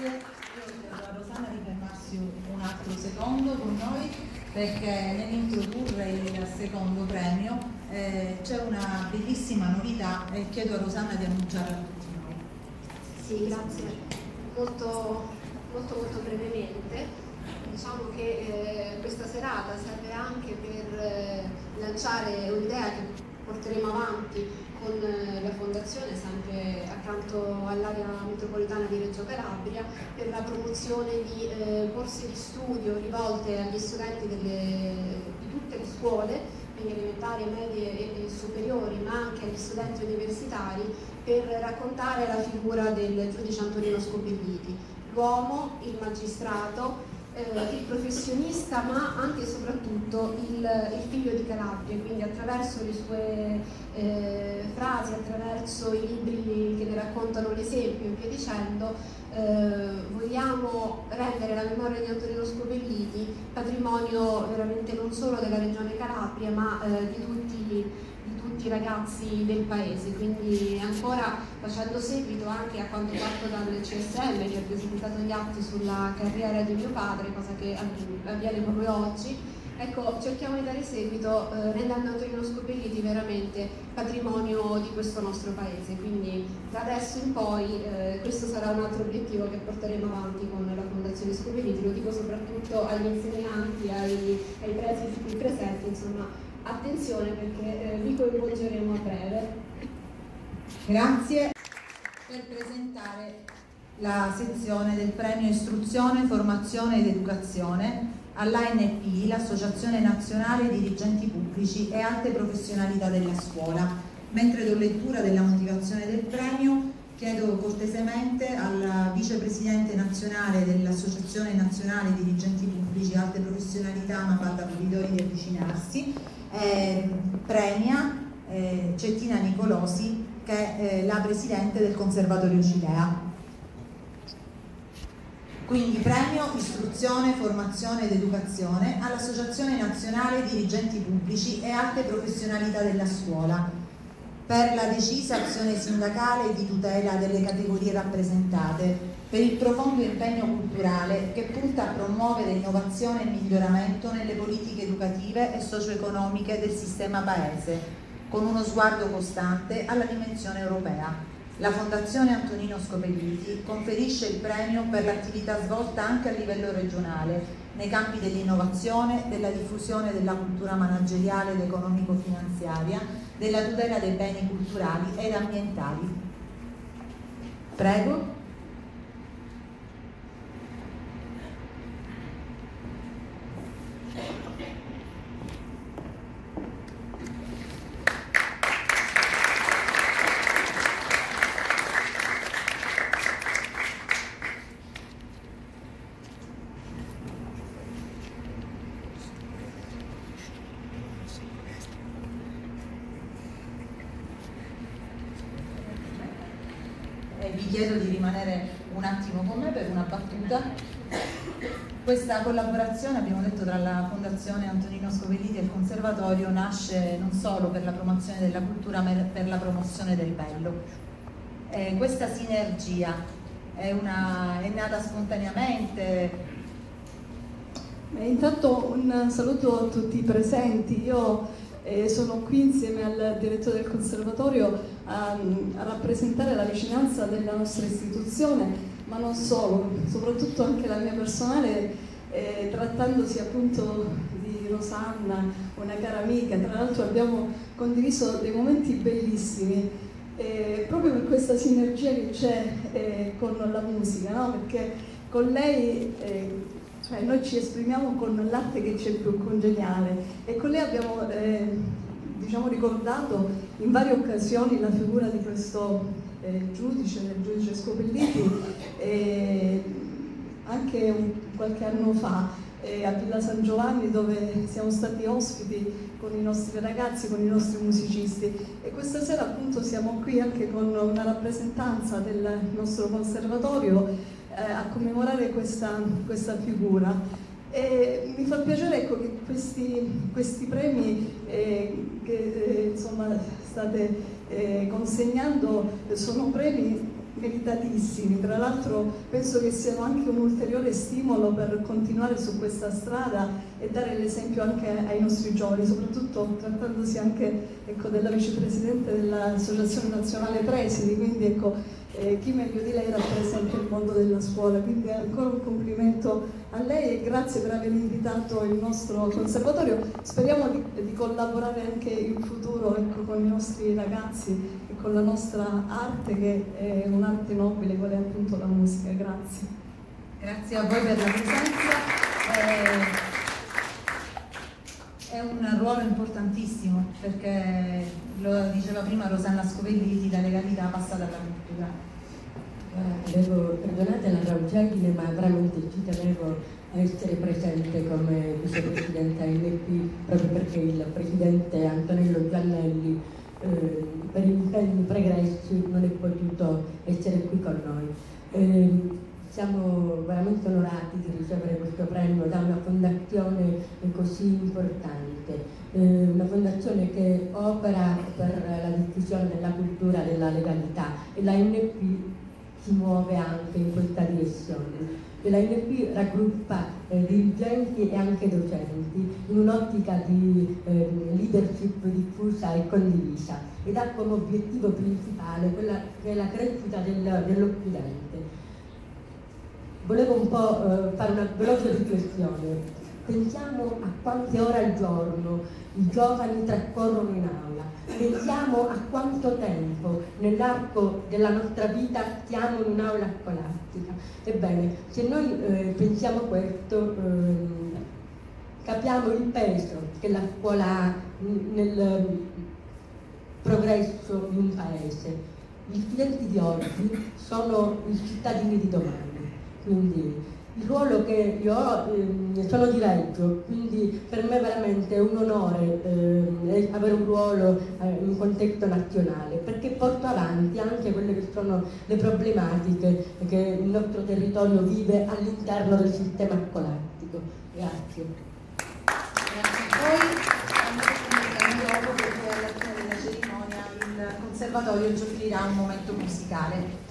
Grazie. Io chiedo a Rosanna di fermarsi un altro secondo con noi perché nell'introdurre il secondo premio eh, c'è una bellissima novità e chiedo a Rosanna di annunciarla a tutti noi. Sì, grazie. Molto, molto, molto brevemente. Diciamo che eh, questa serata serve anche per eh, lanciare un'idea che porteremo avanti con eh, la Fondazione, sempre accanto all'area metropolitana di Reggio Calabria, per la promozione di eh, borse di studio rivolte agli studenti delle, di tutte le scuole, quindi elementari, medie e superiori, ma anche agli studenti universitari, per raccontare la figura del giudice Antonino Scopelliti, l'uomo, il magistrato, eh, il professionista ma anche e soprattutto il, il, figlio di Calabria, quindi attraverso le sue eh, frasi, attraverso i libri che ne raccontano l'esempio e via dicendo, eh, vogliamo rendere la memoria di Antonino Scopelliti patrimonio veramente non solo della regione Calabria ma eh, di tutti tutti i ragazzi del paese, quindi ancora facendo seguito anche a quanto fatto dal CSM che ha presentato gli atti sulla carriera di mio padre, cosa che avviene proprio oggi, ecco, cerchiamo di dare seguito eh, rendendo Antonino Scopelliti veramente patrimonio di questo nostro paese, quindi da adesso in poi eh, questo sarà un altro obiettivo che porteremo avanti con la Fondazione Scopelliti, lo dico soprattutto agli insegnanti, ai, ai presidi qui presenti, insomma attenzione perché eh, vi coinvolgeremo a breve. Grazie per presentare la sezione del premio Istruzione, Formazione ed Educazione all'ANP, l'Associazione Nazionale Dirigenti Pubblici e Alte Professionalità della Scuola. Mentre do lettura della motivazione del premio, chiedo cortesemente al vicepresidente nazionale dell'Associazione Nazionale Dirigenti Pubblici Alte Professionalità, Mafalda Polidori, di avvicinarsi eh, premia eh, Cettina Nicolosi che è eh, la presidente del Conservatorio Cilea. Quindi premio istruzione, formazione ed educazione all'Associazione Nazionale Dirigenti Pubblici e Alte Professionalità della Scuola per la decisa azione sindacale di tutela delle categorie rappresentate per il profondo impegno culturale che punta a promuovere innovazione e miglioramento nelle politiche educative e socio-economiche del sistema paese, con uno sguardo costante alla dimensione europea. La Fondazione Antonino Scopelliti conferisce il premio per l'attività svolta anche a livello regionale nei campi dell'innovazione, della diffusione della cultura manageriale ed economico-finanziaria, della tutela dei beni culturali ed ambientali. Prego. Chiedo di rimanere un attimo con me per una battuta. Questa collaborazione, abbiamo detto, tra la Fondazione Antonino Scovelliti e il Conservatorio nasce non solo per la promozione della cultura ma per la promozione del bello. Eh, questa sinergia è, una, è nata spontaneamente, Beh, intanto un saluto a tutti i presenti. Io eh, sono qui insieme al direttore del conservatorio a, a, rappresentare la vicinanza della nostra istituzione, ma non solo, soprattutto anche la mia personale, eh, trattandosi appunto di Rosanna, una cara amica, tra l'altro abbiamo condiviso dei momenti bellissimi. Eh, proprio per questa sinergia che c'è eh, con la musica, no? perché con lei eh, cioè noi ci esprimiamo con l'arte che c'è più congeniale. E con lei abbiamo eh, diciamo, ricordato in varie occasioni la figura di questo eh, giudice, del giudice Scopelliti, eh, anche un, qualche anno fa eh, a Villa San Giovanni dove siamo stati ospiti con i nostri ragazzi, con i nostri musicisti. E questa sera appunto siamo qui anche con una rappresentanza del nostro conservatorio eh, a commemorare questa, questa figura. E mi fa piacere ecco, che questi, questi premi eh, che eh, insomma, state eh, consegnando sono premi meritatissimi, tra l'altro penso che siano anche un ulteriore stimolo per continuare su questa strada e dare l'esempio anche ai nostri giovani, soprattutto trattandosi anche ecco, della vicepresidente dell'Associazione Nazionale Presidi, quindi ecco, eh, chi meglio di lei rappresenta il mondo della scuola, quindi ancora un complimento a lei e grazie per aver invitato il nostro conservatorio, speriamo di, di collaborare anche in futuro ecco, con i nostri ragazzi e con la nostra arte che è un'arte nobile, qual è appunto la musica, grazie. Grazie a voi per la presenza. Eh, è un ruolo importantissimo perché lo diceva prima Rosanna Scopelliti, la legalità passa dalla cultura. Eh, avevo, perdonate la traugentile, ma veramente ci tenevo a essere presente come vicepresidente ANP proprio perché il presidente Antonello Giannelli eh, per impegni pregressi non è potuto essere qui con noi. Eh, siamo veramente onorati di ricevere questo premio da una fondazione così importante, eh, una fondazione che opera per la diffusione della cultura della legalità e la NP si muove anche in questa direzione. La NP raggruppa eh, dirigenti e anche docenti in un'ottica di eh, leadership diffusa e condivisa. Ed ha come obiettivo principale quella che è la crescita del, dell'Occidente volevo un po' eh, fare una veloce riflessione. Pensiamo a quante ore al giorno i giovani trascorrono in aula, pensiamo a quanto tempo nell'arco della nostra vita stiamo in un'aula scolastica. Ebbene, se noi eh, pensiamo questo, eh, capiamo il peso che la scuola ha nel progresso di un paese. Gli studenti di oggi sono i cittadini di domani quindi il ruolo che io ho, eh, sono di Reggio, quindi per me veramente è un onore eh, avere un ruolo eh, in contesto nazionale, perché porto avanti anche quelle che sono le problematiche che il nostro territorio vive all'interno del sistema scolastico. Grazie. Grazie a voi. Conservatorio ci un momento musicale.